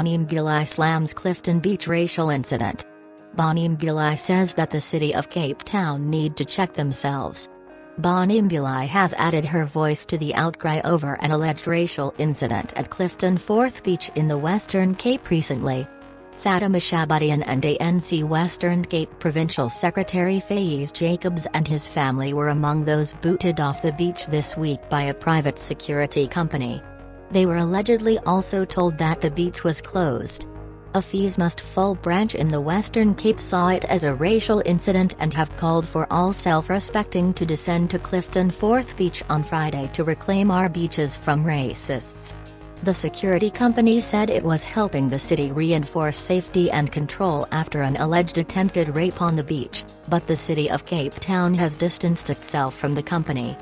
Bonnie Mbuli slams Clifton Beach racial incident. Bonnie Mbuli says that the city of Cape Town need to check themselves. Bonnie Mbuli has added her voice to the outcry over an alleged racial incident at Clifton Fourth Beach in the Western Cape recently. Fatima Shabadian and ANC Western Cape Provincial Secretary Faiez Jacobs and his family were among those booted off the beach this week by a private security company. They were allegedly also told that the beach was closed. A Fees Must Fall branch in the Western Cape saw it as a racial incident and have called for all self-respecting to descend to Clifton Fourth Beach on Friday to reclaim our beaches from racists. The security company said it was helping the city reinforce safety and control after an alleged attempted rape on the beach, but the city of Cape Town has distanced itself from the company.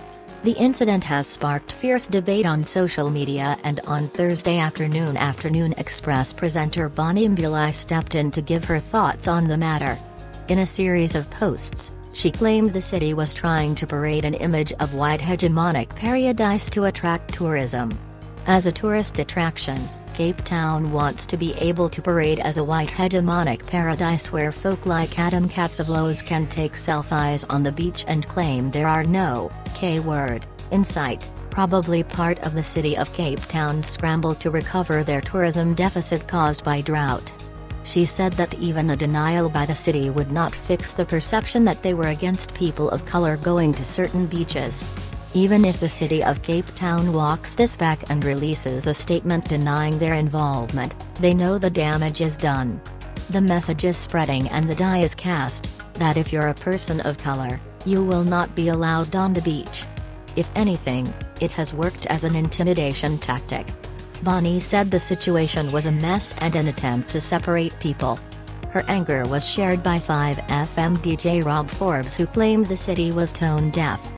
The incident has sparked fierce debate on social media and on Thursday afternoon Afternoon Express presenter Bonnie Mbuli stepped in to give her thoughts on the matter. In a series of posts, she claimed the city was trying to parade an image of white hegemonic paradise to attract tourism. As a tourist attraction, Cape Town wants to be able to parade as a white hegemonic paradise where folk like Adam Catzavelos can take selfies on the beach and claim there are no K-word in sight, probably part of the city of Cape Town's scramble to recover their tourism deficit caused by drought. She said that even a denial by the city would not fix the perception that they were against people of color going to certain beaches. Even if the city of Cape Town walks this back and releases a statement denying their involvement, they know the damage is done. The message is spreading and the die is cast, that if you're a person of color, you will not be allowed on the beach. If anything, it has worked as an intimidation tactic. Bonnie said the situation was a mess and an attempt to separate people. Her anger was shared by 5FM DJ Rob Forbes who claimed the city was tone deaf.